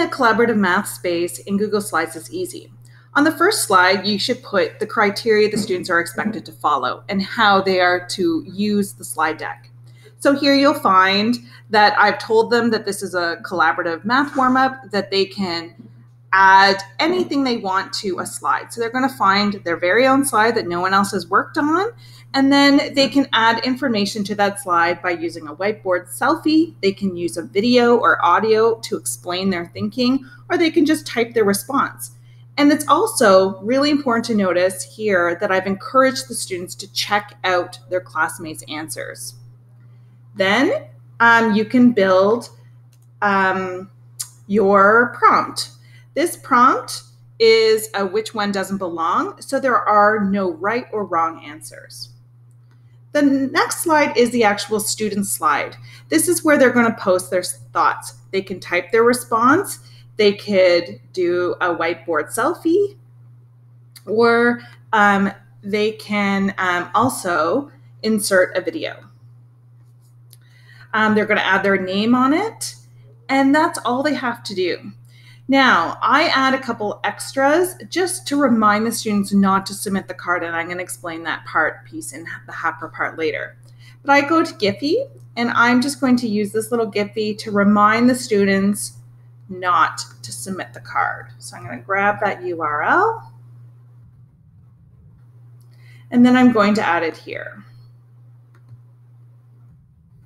a collaborative math space in Google Slides is easy. On the first slide, you should put the criteria the students are expected to follow and how they are to use the slide deck. So here you'll find that I've told them that this is a collaborative math warm up, that they can add anything they want to a slide. So they're going to find their very own slide that no one else has worked on. And then they can add information to that slide by using a whiteboard selfie. They can use a video or audio to explain their thinking, or they can just type their response. And it's also really important to notice here that I've encouraged the students to check out their classmates' answers. Then um, you can build um, your prompt. This prompt is a which one doesn't belong, so there are no right or wrong answers. The next slide is the actual student slide. This is where they're going to post their thoughts. They can type their response, they could do a whiteboard selfie, or um, they can um, also insert a video. Um, they're going to add their name on it, and that's all they have to do. Now, I add a couple extras just to remind the students not to submit the card, and I'm going to explain that part piece in the Hapara part later. But I go to Giphy, and I'm just going to use this little Giphy to remind the students not to submit the card. So I'm going to grab that URL, and then I'm going to add it here.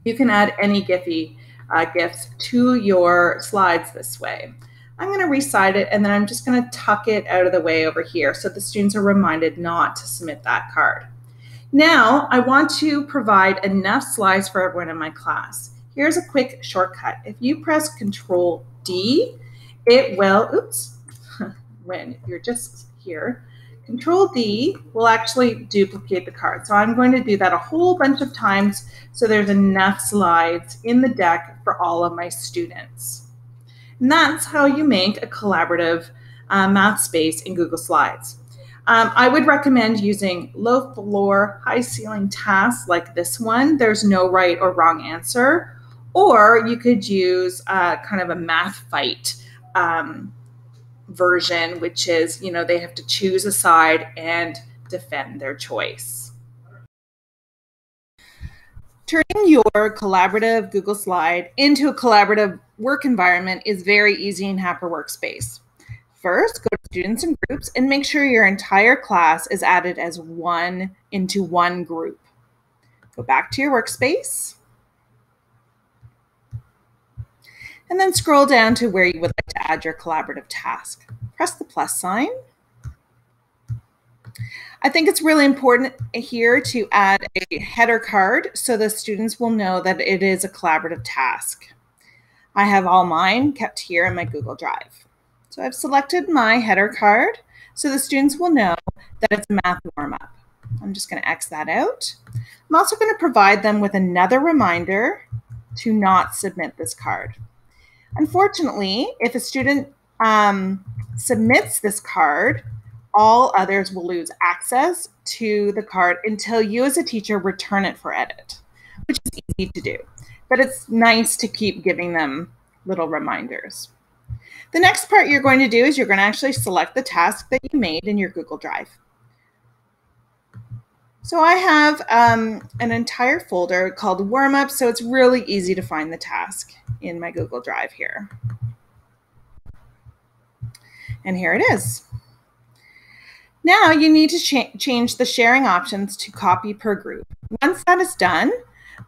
You can add any Giphy uh, GIFs to your slides this way. I'm going to recite it and then I'm just going to tuck it out of the way over here so the students are reminded not to submit that card. Now I want to provide enough slides for everyone in my class. Here's a quick shortcut. If you press Control D, it will, oops, when you're just here, Control D will actually duplicate the card. So I'm going to do that a whole bunch of times so there's enough slides in the deck for all of my students. And that's how you make a collaborative uh, math space in Google Slides. Um, I would recommend using low floor, high ceiling tasks like this one. There's no right or wrong answer. Or you could use uh, kind of a math fight um, version, which is, you know, they have to choose a side and defend their choice. Turning your collaborative Google Slide into a collaborative work environment is very easy in Hapara Workspace. First, go to students and groups and make sure your entire class is added as one into one group. Go back to your workspace. And then scroll down to where you would like to add your collaborative task. Press the plus sign. I think it's really important here to add a header card so the students will know that it is a collaborative task. I have all mine kept here in my Google Drive. So I've selected my header card so the students will know that it's a math warm-up. I'm just going to X that out. I'm also going to provide them with another reminder to not submit this card. Unfortunately, if a student um, submits this card, all others will lose access to the card until you as a teacher return it for edit, which is easy to do but it's nice to keep giving them little reminders. The next part you're going to do is you're going to actually select the task that you made in your Google Drive. So I have um, an entire folder called warm up, so it's really easy to find the task in my Google Drive here. And here it is. Now you need to cha change the sharing options to copy per group. Once that is done,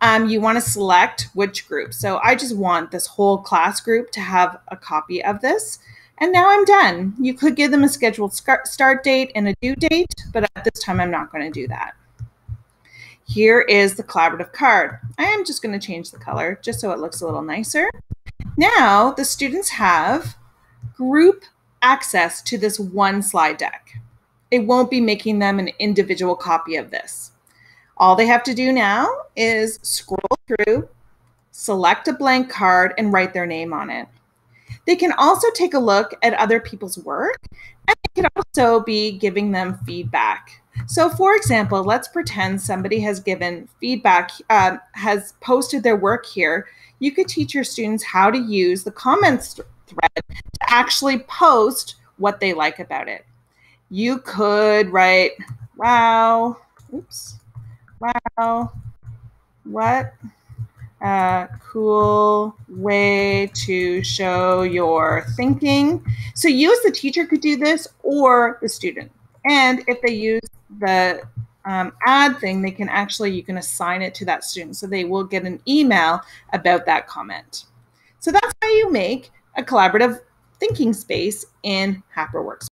um, you want to select which group. So I just want this whole class group to have a copy of this. And now I'm done. You could give them a scheduled start date and a due date, but at this time I'm not going to do that. Here is the collaborative card. I am just going to change the color just so it looks a little nicer. Now the students have group access to this one slide deck. It won't be making them an individual copy of this. All they have to do now is scroll through, select a blank card, and write their name on it. They can also take a look at other people's work, and they can also be giving them feedback. So, for example, let's pretend somebody has given feedback, uh, has posted their work here. You could teach your students how to use the comments thread to actually post what they like about it. You could write, wow, oops, wow, what a cool way to show your thinking. So you as the teacher could do this or the student. And if they use the um, add thing, they can actually, you can assign it to that student. So they will get an email about that comment. So that's how you make a collaborative thinking space in HapperWorks.